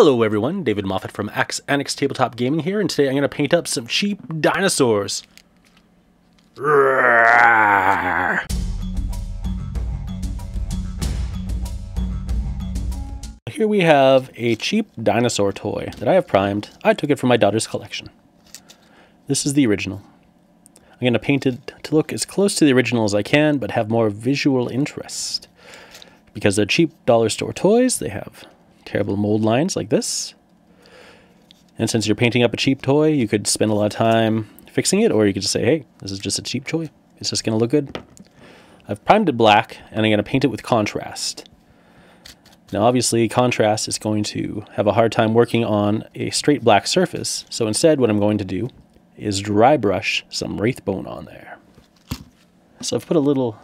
Hello everyone, David Moffat from Ax Anax Tabletop Gaming here, and today I'm going to paint up some cheap dinosaurs. Here we have a cheap dinosaur toy that I have primed. I took it from my daughter's collection. This is the original. I'm going to paint it to look as close to the original as I can, but have more visual interest. Because they're cheap dollar store toys, they have terrible mold lines like this. And since you're painting up a cheap toy, you could spend a lot of time fixing it, or you could just say, hey, this is just a cheap toy. It's just going to look good. I've primed it black, and I'm going to paint it with contrast. Now, obviously, contrast is going to have a hard time working on a straight black surface. So instead, what I'm going to do is dry brush some Wraithbone on there. So I've put a little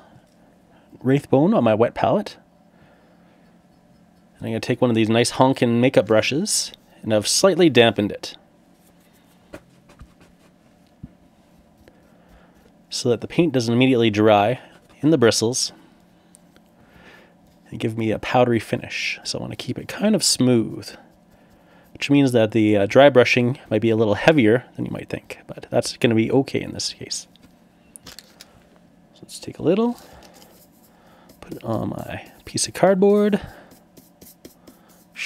Wraithbone on my wet palette. I'm going to take one of these nice honkin' makeup brushes, and I've slightly dampened it. So that the paint doesn't immediately dry in the bristles and give me a powdery finish. So I want to keep it kind of smooth, which means that the uh, dry brushing might be a little heavier than you might think, but that's going to be okay in this case. So let's take a little, put it on my piece of cardboard,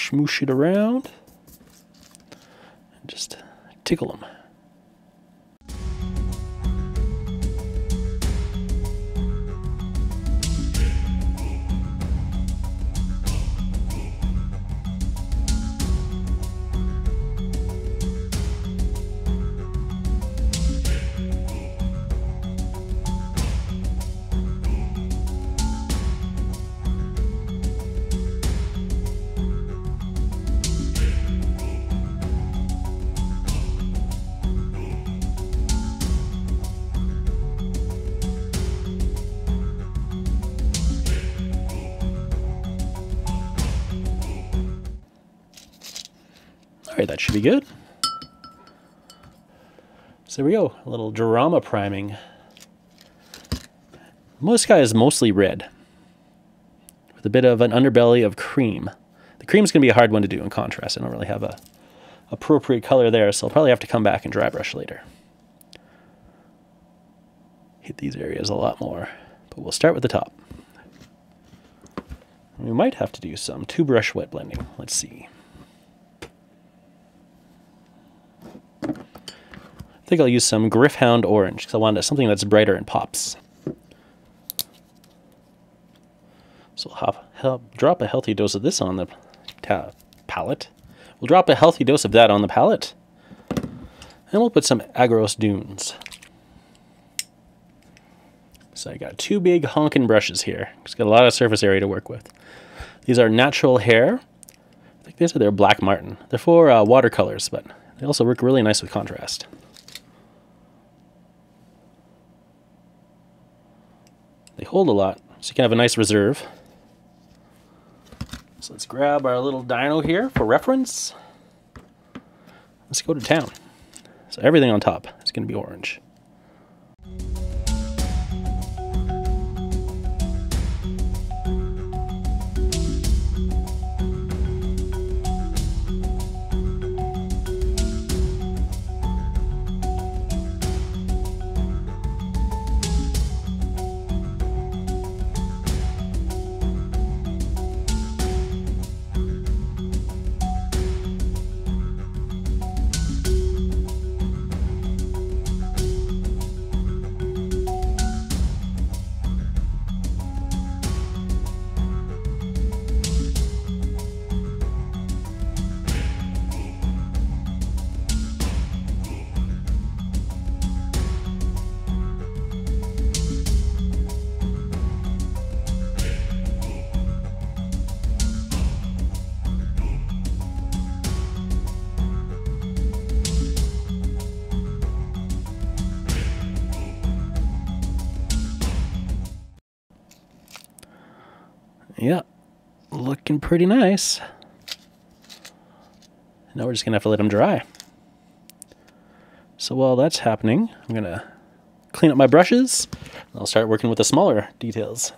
smoosh it around, and just tickle them. That should be good. So there we go, a little drama priming. Most guy is mostly red, with a bit of an underbelly of cream. The cream's going to be a hard one to do in contrast. I don't really have a appropriate color there, so I'll probably have to come back and dry brush later. Hit these areas a lot more, but we'll start with the top. We might have to do some two brush wet blending. Let's see. I think I'll use some Gryph-hound Orange because I wanted something that's brighter and pops. So we'll help, drop a healthy dose of this on the palette. We'll drop a healthy dose of that on the palette. And we'll put some Aggaros Dunes. So I got two big honkin' brushes here. Just got a lot of surface area to work with. These are natural hair. I think these are their Black Martin. They're for uh, watercolors, but they also work really nice with contrast. They hold a lot, so you can have a nice reserve. So let's grab our little dino here for reference. Let's go to town. So everything on top is going to be orange. Looking pretty nice. Now we're just gonna have to let them dry. So while that's happening, I'm gonna clean up my brushes. I'll start working with the smaller details.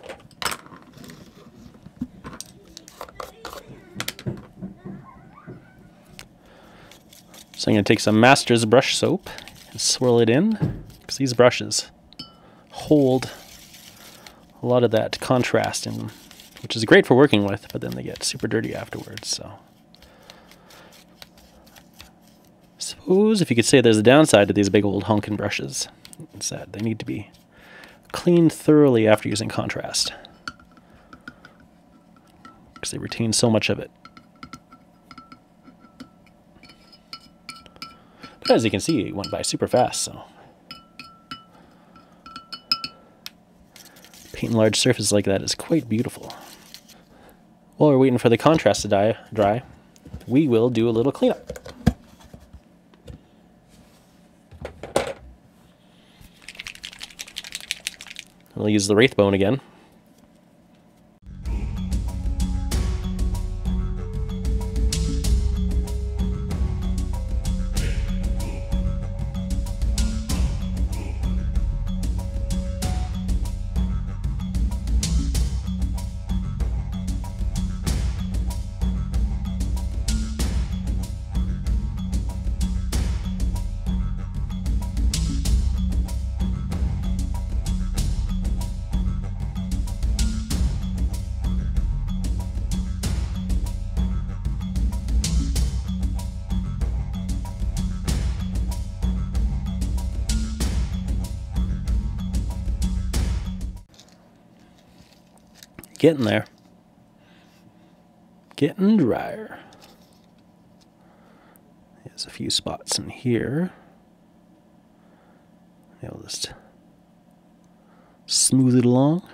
So I'm to take some Masters brush soap and swirl it in because these brushes hold a lot of that contrast in, which is great for working with, but then they get super dirty afterwards. So suppose if you could say there's a downside to these big old honkin' brushes, it's that they need to be cleaned thoroughly after using contrast because they retain so much of it. But as you can see, it went by super fast, so. Painting large surfaces like that is quite beautiful. While we're waiting for the contrast to die, dry, we will do a little cleanup. I'll use the Wraith Bone again. Getting there. Getting drier. There's a few spots in here. I'll just smooth it along.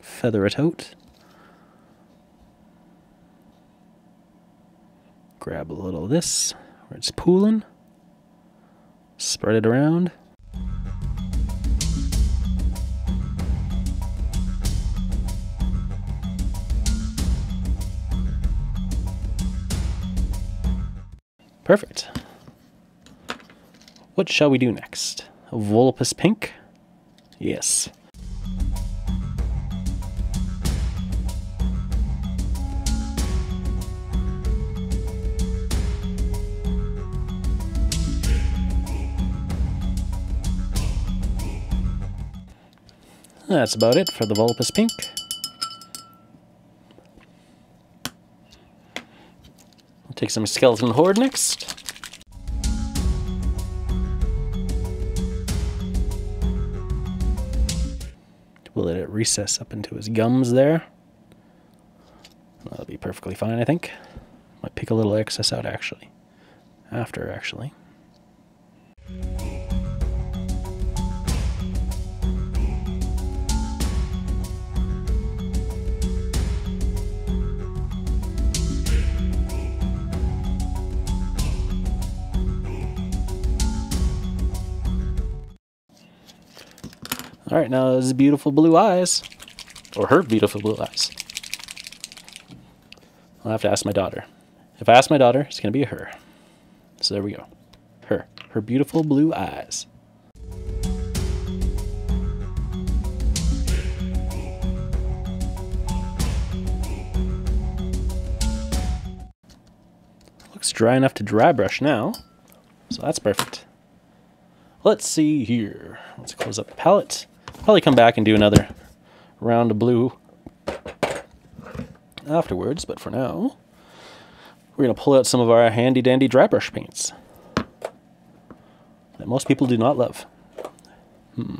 Feather it out. Grab a little of this where it's pooling. Spread it around. Perfect. What shall we do next? Volupus pink? Yes. That's about it for the Volupus Pink. I'll take some Skeleton Horde next. We'll let it recess up into his gums there. That'll be perfectly fine, I think. Might pick a little excess out, actually. After, actually. All right, now his beautiful blue eyes, or her beautiful blue eyes. I'll have to ask my daughter. If I ask my daughter, it's gonna be a her. So there we go. Her. Her beautiful blue eyes. Looks dry enough to dry brush now. So that's perfect. Let's see here. Let's close up the palette. Probably come back and do another round of blue afterwards, but for now, we're going to pull out some of our handy dandy dry brush paints that most people do not love. Hmm.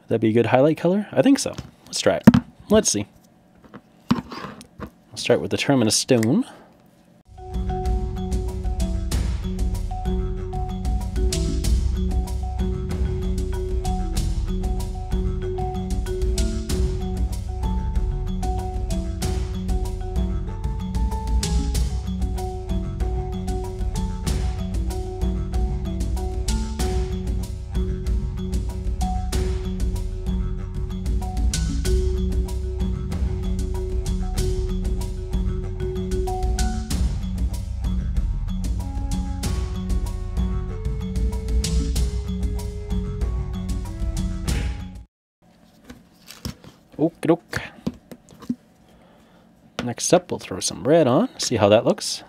Would that be a good highlight color? I think so. Let's try it. Let's see. I'll start with the Terminus Stone. Okie doke. Next up, we'll throw some red on, see how that looks.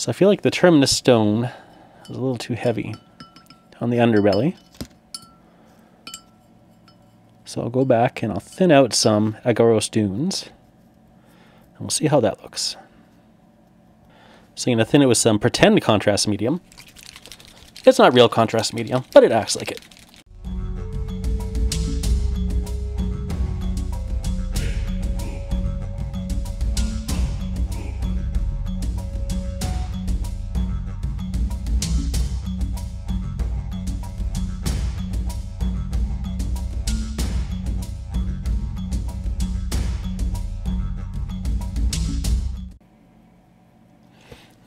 So I feel like the Terminus stone is a little too heavy on the underbelly. So I'll go back and I'll thin out some Aggaros dunes. And we'll see how that looks. So I'm going to thin it with some pretend contrast medium. It's not real contrast medium, but it acts like it.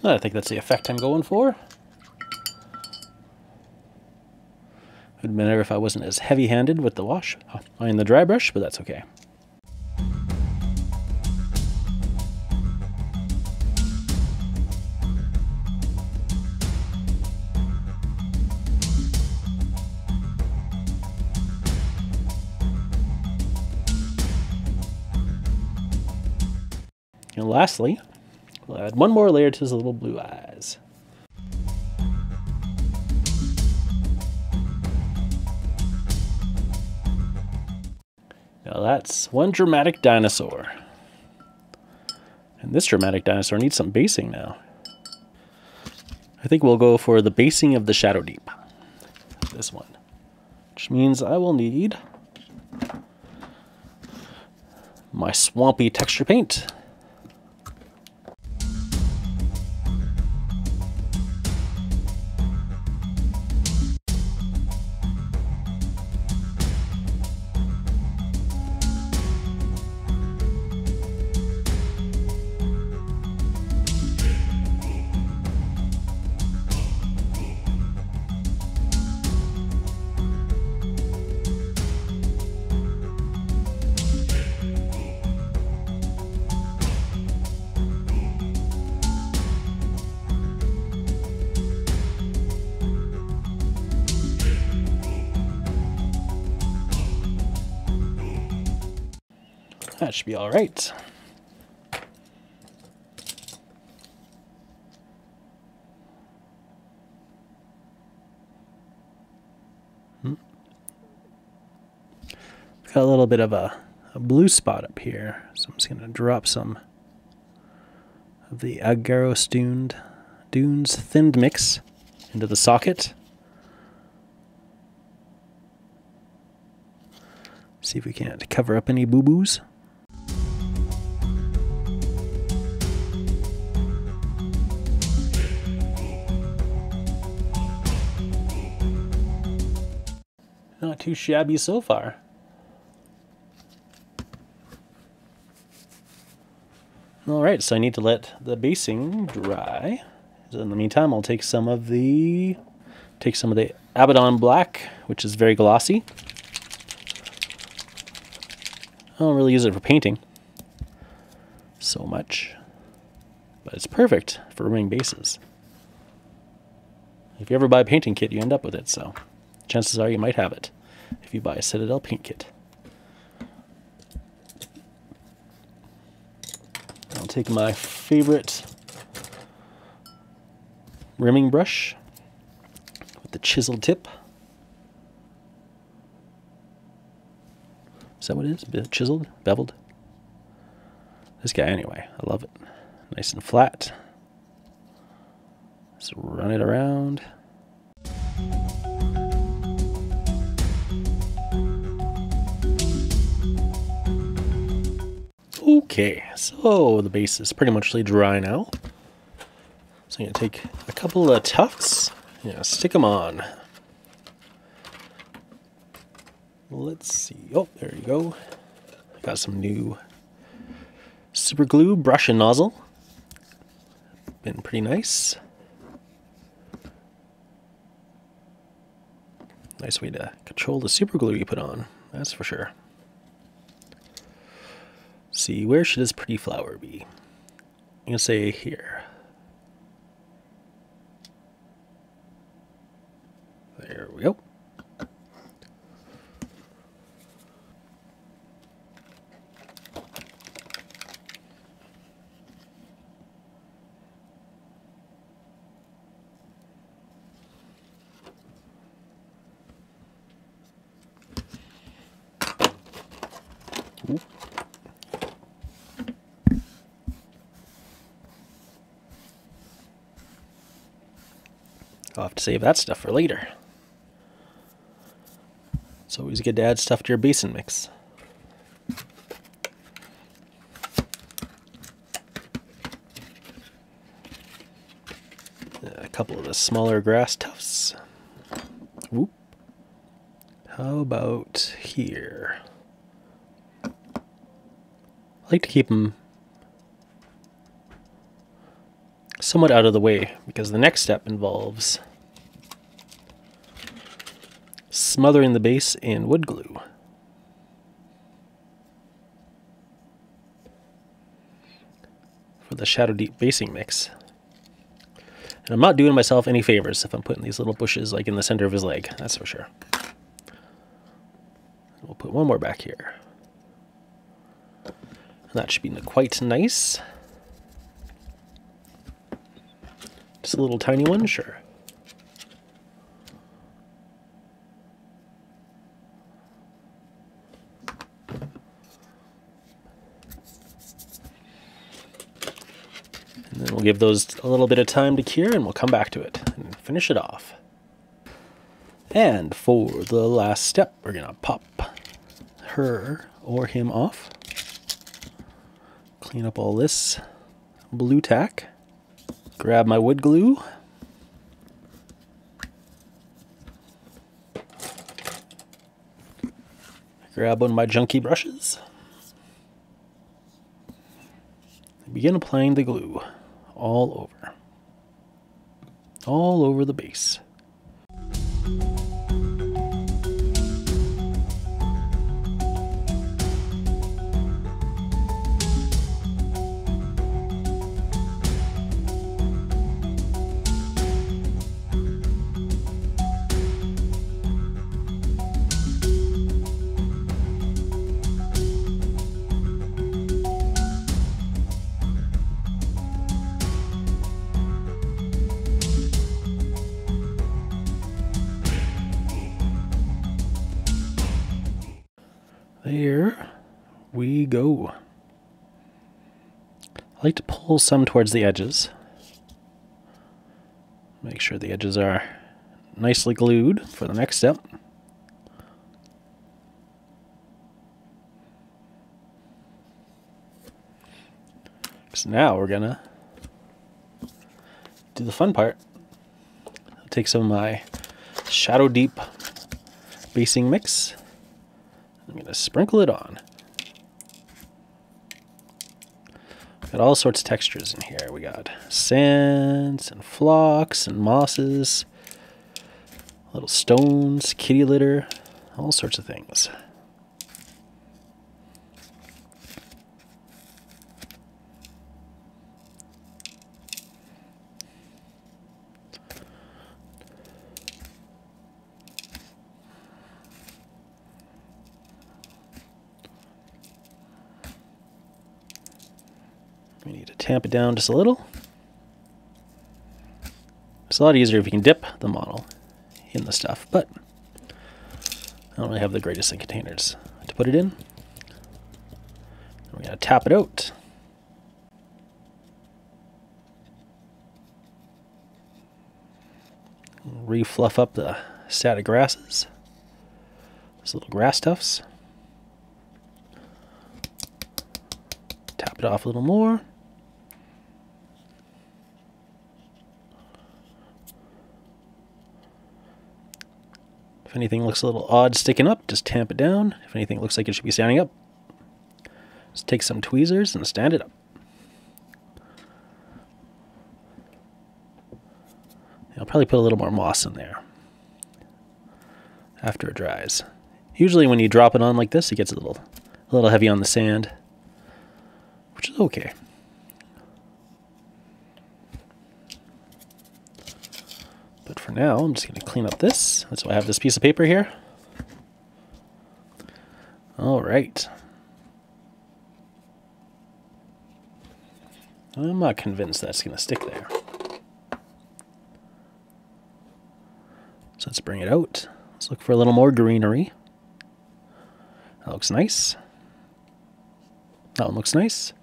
I think that's the effect I'm going for. It would be better if I wasn't as heavy-handed with the wash, uh, I mean the dry brush, but that's okay. And lastly, We'll add one more layer to his little blue eyes. Now that's one dramatic dinosaur. And this dramatic dinosaur needs some basing now. I think we'll go for the basing of the Shadow Deep. This one. Which means I will need my swampy texture paint. That should be all right. Hmm. Got a little bit of a, a blue spot up here, so I'm just going to drop some of the Aggaros duned, Dunes thinned mix into the socket. See if we can't cover up any boo-boos. Too shabby so far. Alright, so I need to let the basing dry. So in the meantime, I'll take some of the take some of the Abaddon Black, which is very glossy. I don't really use it for painting so much, but it's perfect for rimming bases. If you ever buy a painting kit, you end up with it, so chances are you might have it if you buy a Citadel paint kit. I'll take my favorite rimming brush with the chisel tip. Is that what it is? Chiseled? Beveled? This guy anyway. I love it. Nice and flat. Just run it around. Okay, so the base is pretty much dry now. So I'm going to take a couple of tufts, yeah, stick them on. Let's see. Oh, there you go. Got some new Super glue brush and nozzle. Been pretty nice. Nice way to control the super glue you put on, that's for sure. See, where should this pretty flower be? I'm going to say here. There we go. I'll have to save that stuff for later. It's always good to add stuff to your basin mix. A couple of the smaller grass tufts. Whoop. How about here? I like to keep them somewhat out of the way because the next step involves smothering the base in wood glue. For the Shadow Deep basing mix. And I'm not doing myself any favors if I'm putting these little bushes like in the center of his leg, that's for sure. We'll put one more back here. And that should be quite nice. Just a little tiny one, sure. And then we'll give those a little bit of time to cure and we'll come back to it and finish it off. And for the last step, we're gonna pop her or him off. Clean up all this blue tack. Grab my wood glue. Grab one of my junky brushes. Begin applying the glue all over. All over the base. Go. I like to pull some towards the edges. Make sure the edges are nicely glued for the next step. So now we're gonna do the fun part. I'll take some of my Shadow Deep basing mix I'm to sprinkle it on. Got all sorts of textures in here. We got sands and flocks and mosses, little stones, kitty litter, all sorts of things. We need to tamp it down just a little. It's a lot easier if you can dip the model in the stuff, but I don't really have the greatest in containers to put it in. We're going to tap it out. Refluff up the static grasses. Those little grass tufts. Tap it off a little more. If anything looks a little odd sticking up, just tamp it down. If anything looks like it should be standing up, Let's take some tweezers and stand it up. I'll probably put a little more moss in there after it dries. Usually when you drop it on like this, it gets a little, a little heavy on the sand, which is okay. But for now, I'm just going to clean up this. That's why I have this piece of paper here. All right. I'm not convinced that's going to stick there. So let's bring it out. Let's look for a little more greenery. That looks nice. That one looks nice.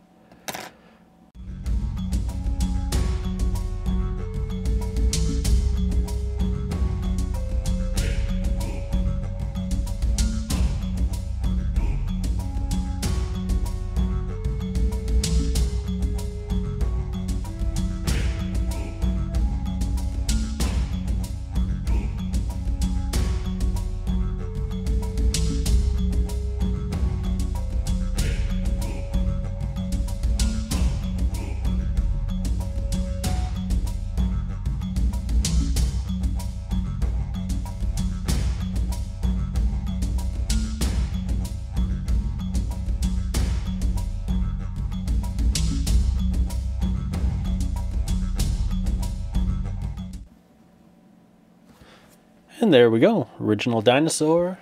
And there we go. Original dinosaur,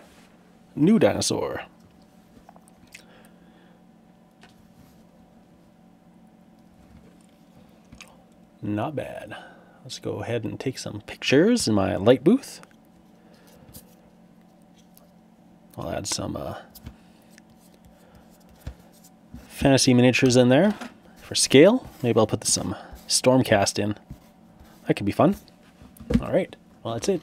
new dinosaur. Not bad. Let's go ahead and take some pictures in my light booth. I'll add some uh, fantasy miniatures in there for scale. Maybe I'll put some Stormcast in. That could be fun. All right. Well, that's it.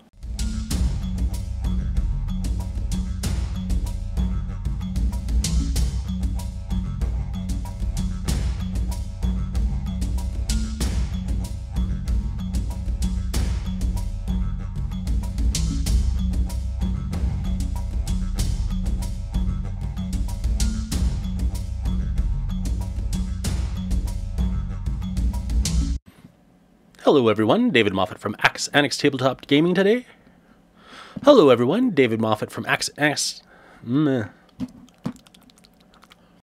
Hello everyone, David Moffat from Ax Anax Tabletop Gaming today. Hello everyone, David Moffat from Ax Anax... Mm,